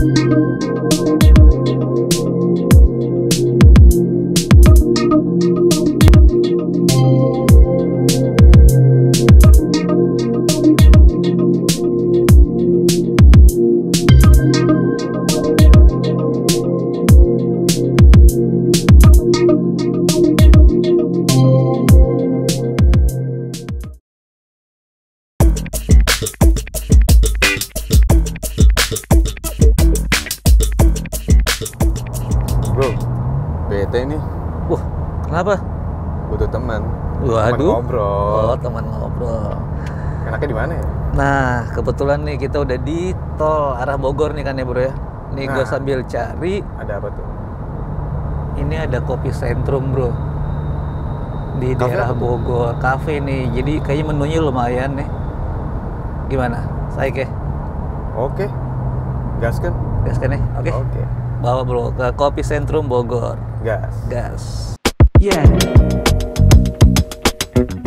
Bro, Wah, kenapa? Butuh teman. Waduh. Teman ngobrol. Oh, teman ngobrol. Enaknya di mana ya? Nah, kebetulan nih kita udah di tol arah Bogor nih kan ya bro ya. Nih gue Nah. sambil cari, Ada apa tuh? ini ada kopi sentrum bro. Di Cafe daerah apa? Bogor, cafe nih. Jadi kayaknya menunya lumayan nih. Gimana? Saya ke? Oke. Gas kan? Gas kan nih? Oke. Oke. Bawa bro ke kopi sentrum Bogor. Gas. Gas. Iya.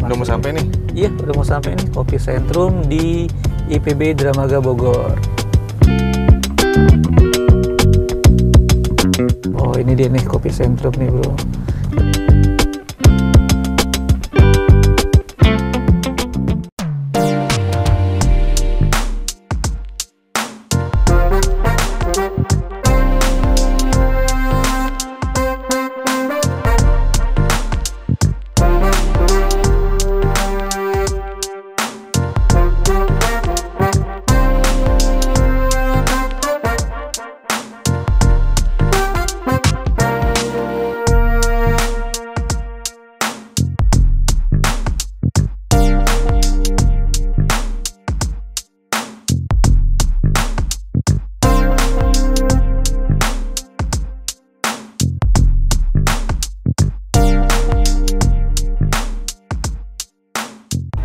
Udah mau sampai nih. Iya, udah mau sampai nih kopi sentrum di IPB Dramaga Bogor. Oh, ini dia nih kopi sentrum nih, Bro.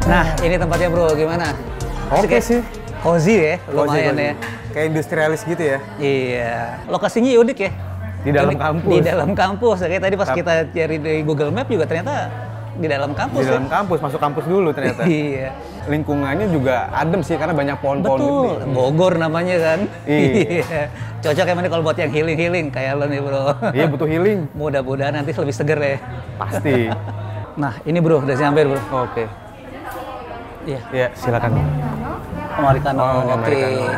Nah, ini tempatnya, Bro. Gimana? Oke ya? sih. Cozy ya, lumayan Cozy, ya. cozy. Kayak industrialis gitu ya. Iya. Lokasinya unik ya. Di dalam Unik. kampus. Di dalam kampus. Kayak tadi pas Tap- kita cari di Google Map juga ternyata di dalam kampus Di dalam ya. kampus, masuk kampus dulu ternyata. Iya. Lingkungannya juga adem sih karena banyak pohon-pohon Betul, gede. Bogor namanya kan. Iya. Cocok emang kalau buat yang healing-healing kayak lo nih bro. Iya butuh healing. Mudah-mudahan nanti lebih seger ya. Pasti. Nah ini bro, udah sampai bro. Oke. Iya, Ya, silakan. Americano. Oh, Oke. Americano.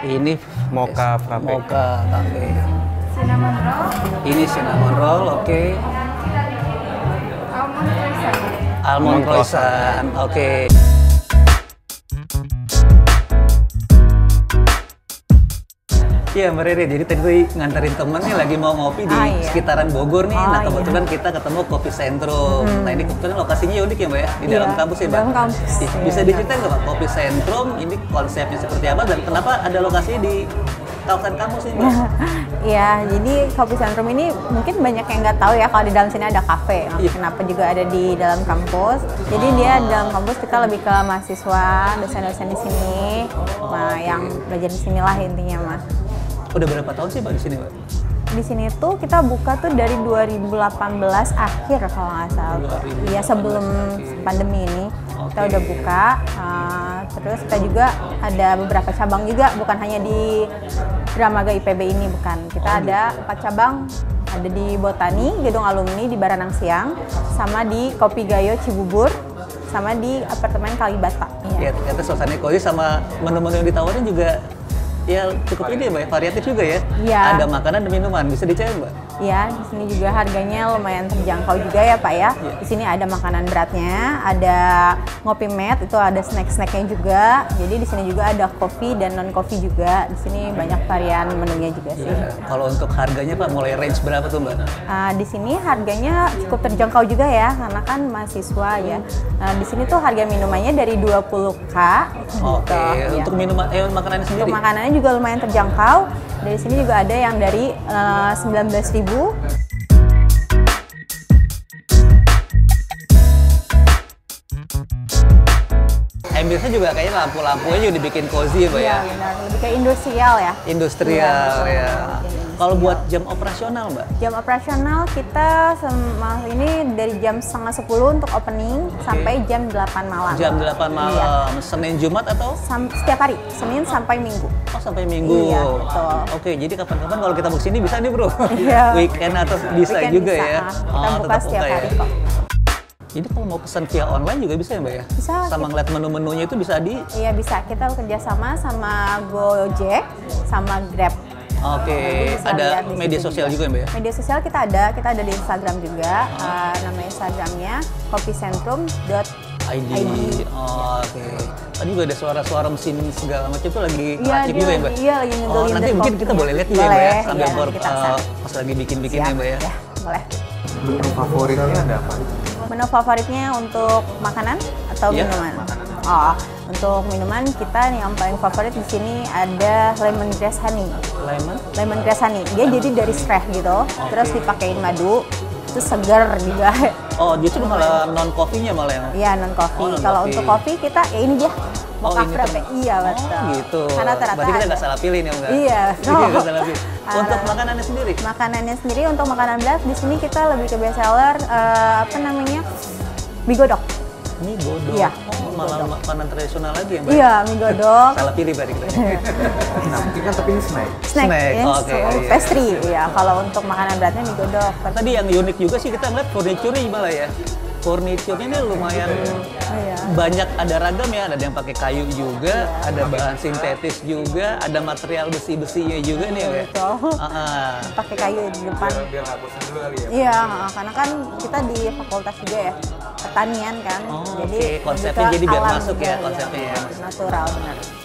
Ini Mocha frappe. Mocha cafe. cinnamon roll, Ini cinnamon roll, oke. almond croissant. Almond Almond croissant, oke. Iya Mbak Rere, jadi tadi tuh nganterin temen nih lagi mau ngopi di Ah, iya. sekitaran Bogor nih. Oh, nah iya. kebetulan kita ketemu Kopi Sentrum. Nah ini kebetulan lokasinya unik ya Mbak ya, di Iya, dalam kampus ya Mbak? dalam kampus, iya, Bisa di diceritain nggak Pak, Kopi Sentrum ini konsepnya seperti apa dan kenapa ada lokasinya di kawasan kampus ini Mbak? Iya, jadi kopi sentrum ini mungkin banyak yang nggak tahu ya kalau di dalam sini ada kafe. Iya. Kenapa juga ada di dalam kampus? Jadi dia di dalam kampus kita lebih ke mahasiswa, dosen-dosen di sini, nah, yang belajar di sini lah intinya mah. Udah berapa tahun sih Mbak di sini Mbak? Di sini tuh kita buka tuh dari 2018 akhir kalau nggak salah. 2018, Iya sebelum oke. pandemi ini kita Oke. udah buka. Uh, terus kita juga ada beberapa cabang juga, bukan hanya di Dramaga IPB ini bukan. Kita Oh, ada empat cabang. Ada di Botani, Gedung Alumni di Baranang Siang, sama di Kopi Gayo Cibubur, sama di apartemen Kalibata. Ya, Iya. ternyata suasananya cozy sama menu-menu yang ditawarin juga ya cukup ini ya Mbak, ya, variatif juga ya. Iya. Ada makanan dan minuman, bisa dicari Mbak? Ya, di sini juga harganya lumayan terjangkau juga ya Pak ya. Iya. Di sini ada makanan beratnya, ada ngopi mat, itu ada snack-snacknya juga. Jadi di sini juga ada kopi dan non kopi juga. Di sini banyak varian menunya juga sih. Ya, Kalau untuk harganya Pak, mulai range berapa tuh Mbak? Uh, di sini harganya cukup terjangkau juga ya, karena kan mahasiswa ya. Nah, di sini tuh harga minumannya dari 20k. Oke, gitu, ya. untuk minuman, eh makanannya sendiri? Untuk makanannya juga lumayan terjangkau. Dari sini juga ada yang dari uh, 19.000 Ambience juga kayaknya lampu-lampunya juga dibikin cozy ya Mbak ya? Iya benar, lebih ke industrial ya. Industrial Iya, ya. Kalau buat jam operasional, Mbak? Jam operasional kita sama ini dari jam setengah 10 untuk opening sampai jam 8 malam. Jam 8 malam, Iya. Senin Jumat atau Sam- setiap hari, Senin sampai Minggu. oh sampai Minggu. Iya, betul. Oke, jadi kapan-kapan kalau kita mau ke sini bisa nih, Bro. Iya. Weekend atau bisa Weekend juga bisa, ya. Kita Oh, buka setiap hari ya. kok. Jadi kalau mau pesan via online juga bisa ya, Mbak ya? Bisa, Sama ngeliat menu-menunya itu bisa di Iya bisa, kita kerjasama sama Gojek, sama Grab. Oke, Jadi bisa ada media sosial juga ya, Mbak ya? Media sosial kita ada, kita ada di Instagram juga. Uh, namanya Instagramnya kopisentrum.id. ID. Oh, Oke. Tadi juga ada suara-suara mesin segala macam itu lagi Iya, ngeracik juga ya, Mbak? lagi- iya, lagi Oh, ngedolin nanti mungkin kita kopinya. boleh lihat juga ya, Mbak ya? Sambil bor- kita ke sana. pas lagi bikin-bikin ya, Mbak ya? Ya, boleh. Menu favoritnya ada apa? Menu favoritnya untuk makanan atau Iya, minuman? Oh, untuk minuman kita yang paling favorit di sini ada lemongrass honey. Lemon? Lemongrass honey. Dia jadi dari fresh gitu, terus dipakein madu, itu segar juga. Oh, justru malah non coffee-nya malah yang Iya non coffee. Oh, Kalau untuk kopi kita ya ini dia Oh, mocha ini Iya Oh, betul. gitu. Karena rata-rata Berarti kita nggak salah pilih nih, Mbak? Iya, no. salah pilih. Untuk makanannya sendiri? Makanannya sendiri untuk makanan berat di sini kita lebih ke best seller eh, apa namanya mie godok. Mie godok. Iya, Oh, malah makanan tradisional lagi ya, Mbak? Iya mie godok. Salah pilih berarti kita. Nah, mungkin kan tapi ini snack. Snack, Snack, ya, oke, so, iya. pastry. Ya kalau untuk makanan beratnya mie godok. Tadi yang unik juga sih kita ngeliat furniture malah ya. Furniture-nya ini lumayan Iya. banyak ada ragam ya, ada yang pakai kayu juga, ada bahan sintetis juga, ada material besi-besinya juga nih ya. Mbak. Betul. Ah, ah. Pakai kayu di depan. Biar bosan dulu kali ya. Iya, heeh, karena kan kita di fakultas juga ya pertanian kan, Oh, jadi lebih Konsepnya jadi biar alam masuk ya, konsepnya ya. Natural benar.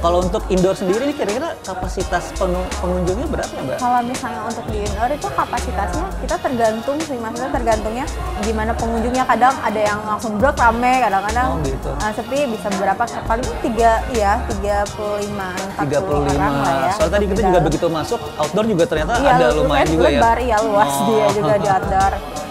Kalau untuk indoor sendiri nih kira-kira kapasitas pengu- pengunjungnya berapa ya, Mbak? Kalau misalnya untuk di indoor itu kapasitasnya kita tergantung sih maksudnya tergantungnya gimana pengunjungnya kadang ada yang langsung brok rame kadang-kadang Oh, gitu. eh, sepi bisa berapa paling tiga ya 35 40 orang lah ya. Soalnya tadi kita juga begitu masuk outdoor juga ternyata Iya, ada lu- lumayan lu- juga ya. lebar, iya luas Oh. dia juga di outdoor.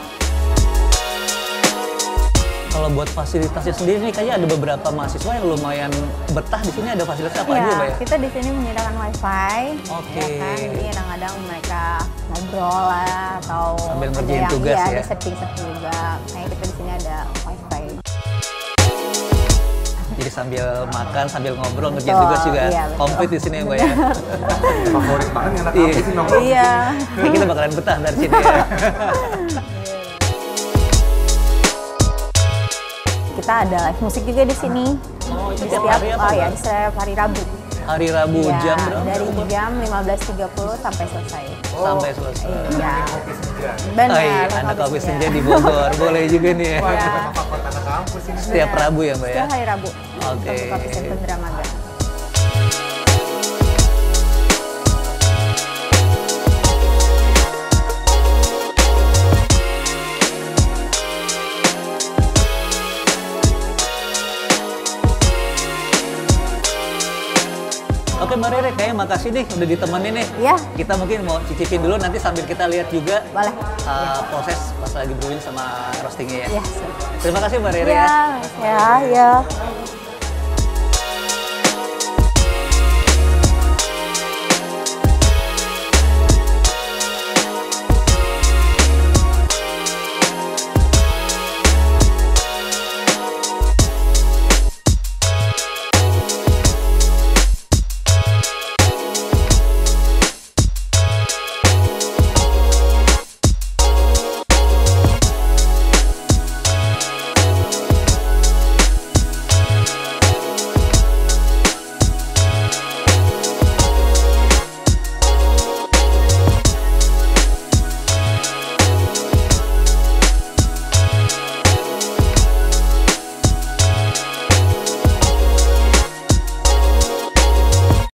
Kalau buat fasilitasnya sendiri nih kayaknya ada beberapa mahasiswa yang lumayan betah di sini ada fasilitas apa aja, Iya, Mbak ya? kita di sini menyediakan wifi, Oke. ya kan. Jadi kadang-kadang mereka ngobrol lah atau Sambil ada ngerjain yang, tugas iya, ya. ada setting-setting juga. Kayak kita di sini ada wifi. Jadi sambil makan, sambil ngobrol, ngerjain tugas juga iya, komplit di sini ya, Mbak ya. Favorit banget anak Iya. sih nongkrong. iya. Kayak kita bakalan betah dari sini ya. Kita ada live musik juga di sini. Oh, itu di tiap setiap hari apa, oh ya, di setiap hari Rabu. Hari Rabu Iya, jam berapa? dari jam 15.30 sampai selesai. Sampai selesai. Iya. Kopi senja. Benar. Oh iya, anak kopi senja di Bogor. Boleh juga nih ya. Kampus ini. Setiap. Rabu ya, Mbak ya? Setiap hari Rabu. Oke. Untuk kopi Sentrum Dramaga. Mbak Rere, kayaknya makasih nih udah ditemenin nih. Iya. Kita mungkin mau cicipin dulu nanti sambil kita lihat juga Boleh. uh, proses pas lagi brewing sama roastingnya ya. Iya. Terima kasih Mbak Rere ya. Iya, ya, ya.